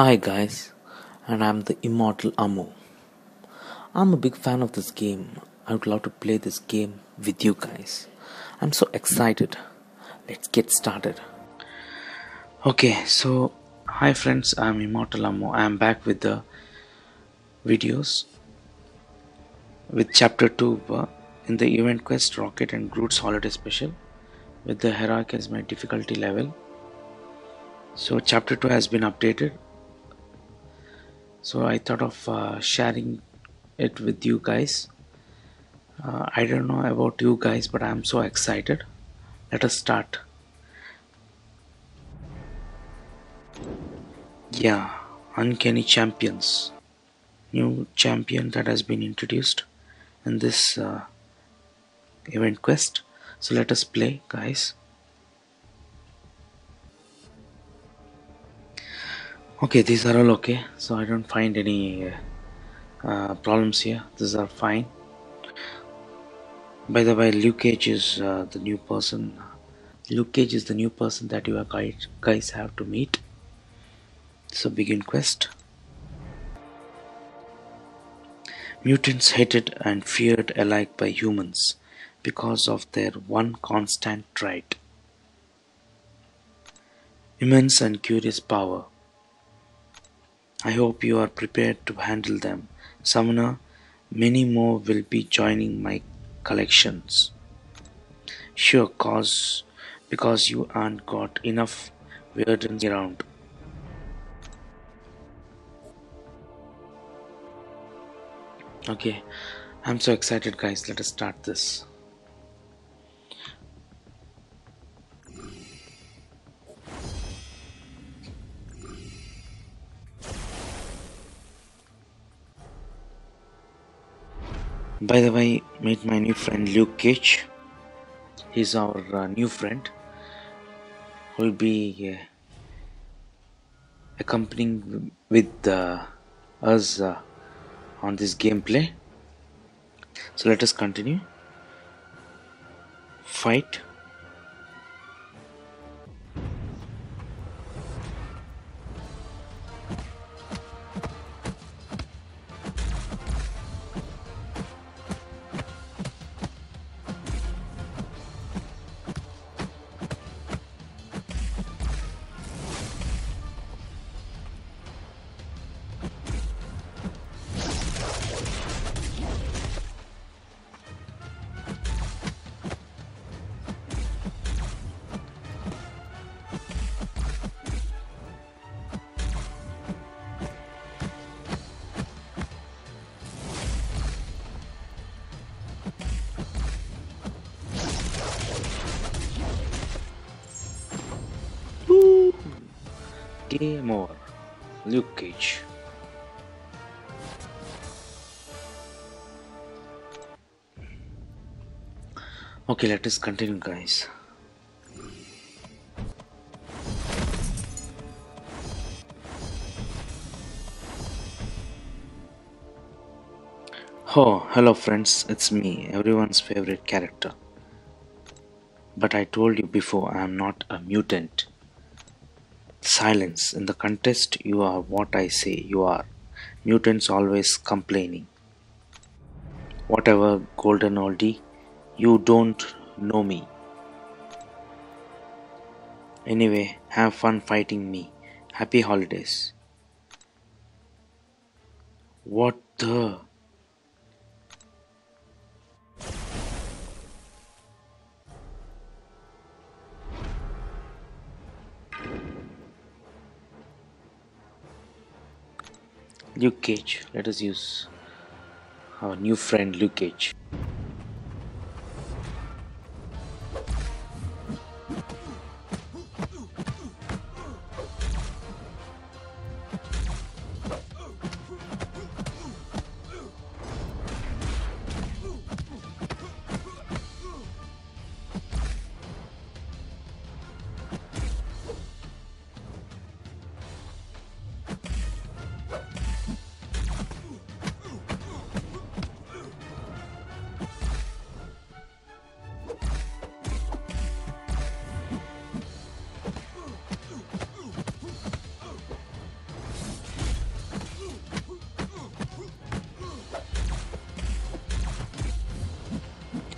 Hi guys, and I'm the immortal Amu. I'm a big fan of this game. I would love to play this game with you guys. I'm so excited. Let's get started. Okay, so hi friends, I'm Immortal Amu. I'm back with the videos with chapter 2 uh, in the event quest Rocket and Groot's holiday special with the heroic as my difficulty level. So chapter 2 has been updated. So I thought of uh, sharing it with you guys. Uh, I don't know about you guys, but I'm so excited. Let us start. Yeah, Uncanny Champions. New champion that has been introduced in this uh, event quest. So let us play, guys. Okay, these are all okay. So I don't find any uh, problems here. These are fine. By the way, Luke Cage is uh, the new person. Luke Cage is the new person that you guys have to meet. So begin quest. Mutants hated and feared alike by humans because of their one constant trait immense and curious power. I hope you are prepared to handle them. Summoner, many more will be joining my collections. Sure, cause because you aren't got enough weirdness around. Okay, I'm so excited, guys. Let us start this. By the way, meet my new friend Luke Cage. He's our uh, new friend who will be uh, accompanying with uh, us uh, on this gameplay. So let us continue. Fight. Game over. Luke Cage. Okay, let us continue, guys. Oh, hello, friends. It's me, everyone's favorite character. But I told you before, I am not a mutant. Silence. In the contest, you are what I say you are. Mutants always complaining. Whatever, Golden Oldie, you don't know me. Anyway, have fun fighting me. Happy holidays. What the? Luke Cage. Let us use our new friend Luke Cage.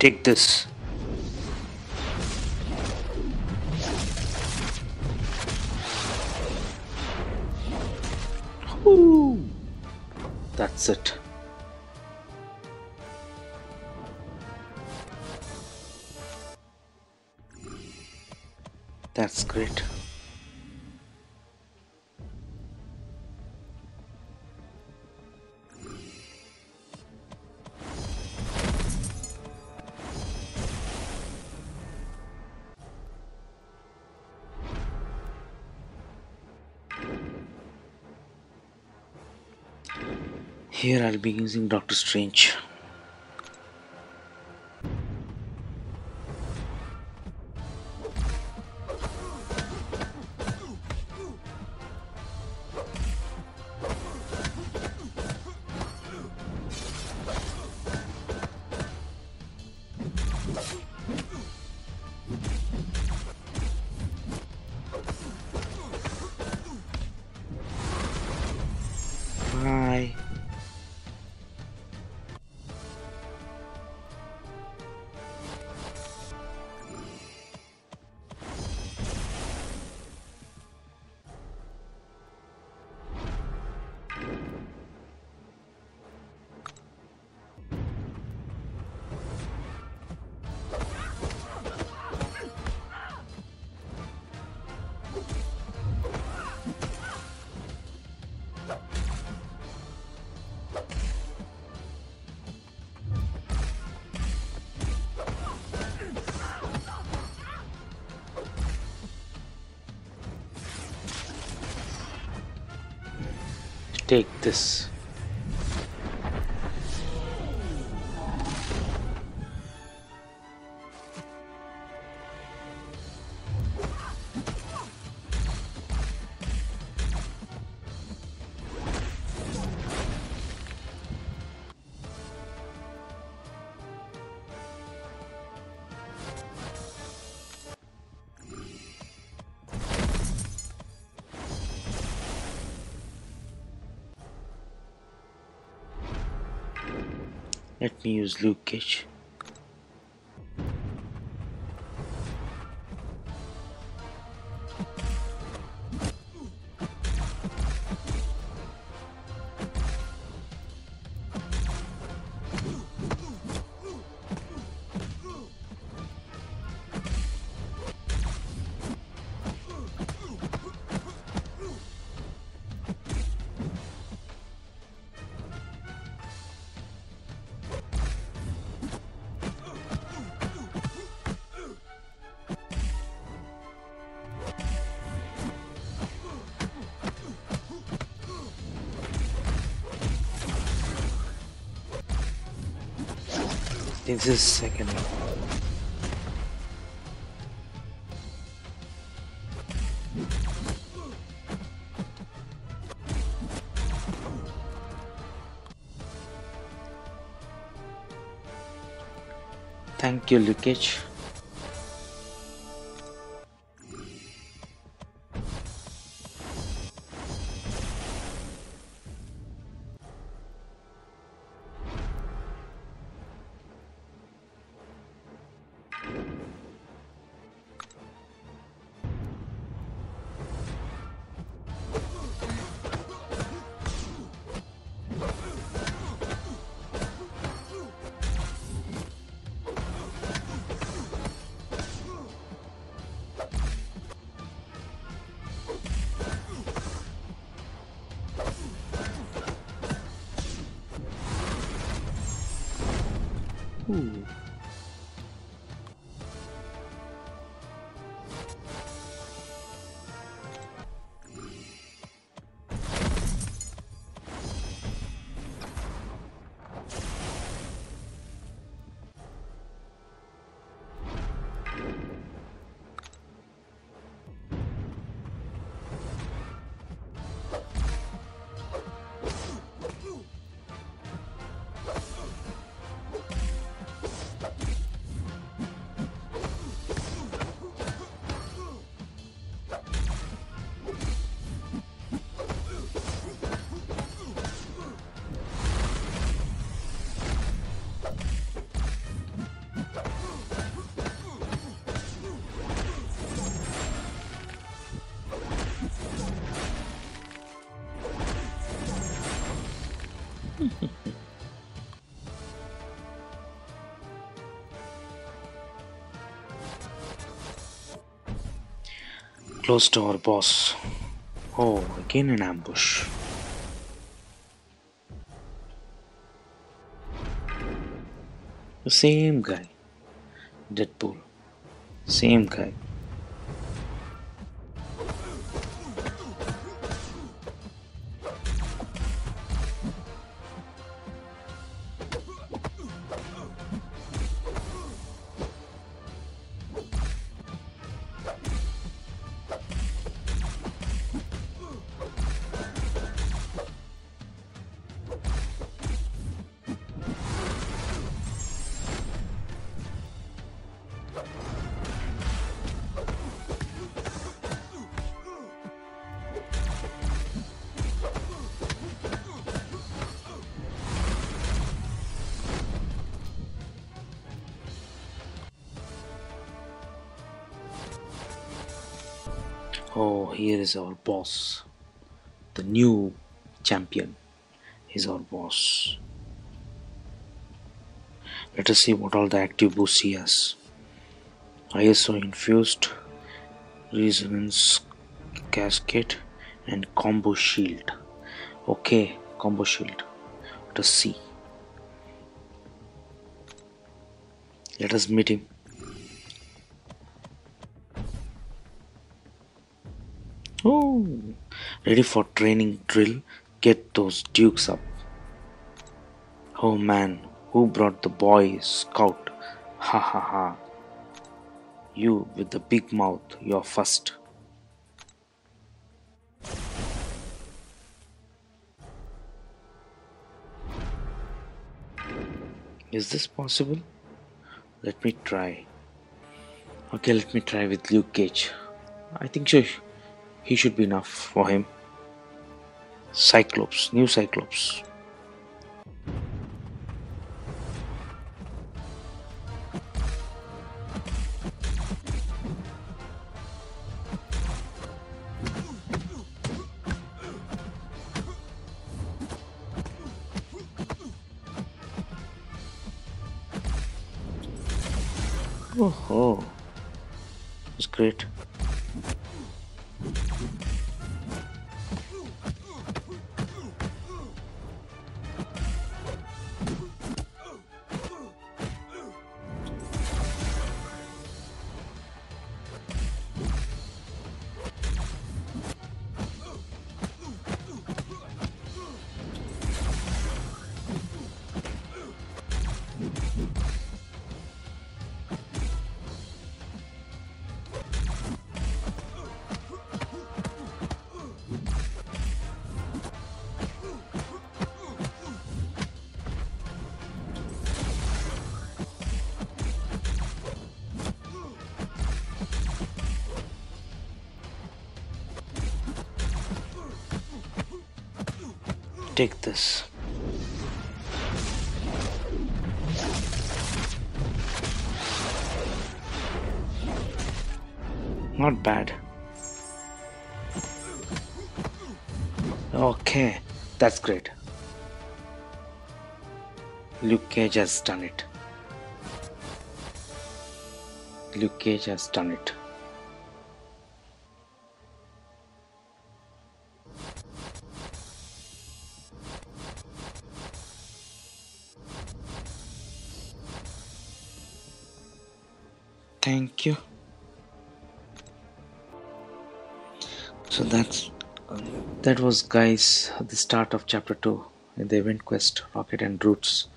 Take this. That's it. That's great. Here I'll be using Doctor Strange. Take this. Let me use Luke Cage. This is second. Thank you, Luke Cage. Ooh. Close to our boss. Oh, again an ambush. The same guy. Deadpool. Same guy. Here is our boss. The new champion is our boss. Let us see what all the active boosts he has. ISO infused, resonance casket, and combo shield. Okay, combo shield. Let us see. Let us meet him. Oh, ready for training drill? Get those dukes up. Oh man, who brought the boy scout? Ha ha ha. You with the big mouth, you're first. Is this possible? Let me try. Okay, let me try with Luke Cage. I think so. He should be enough for him. Cyclops, new Cyclops. Take this. Not bad. Okay, that's great. Luke Cage has done it. Luke Cage has done it. Thank you. So that's that was guys the start of chapter 2 in the event quest rocket and Groot's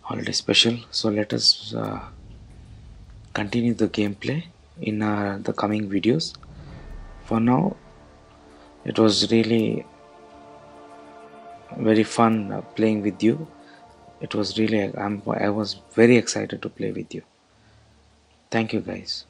holiday special. So let us uh, continue the gameplay in uh, the coming videos. For now it was really very fun uh, playing with you. It was really I'm, i was very excited to play with you thank you guys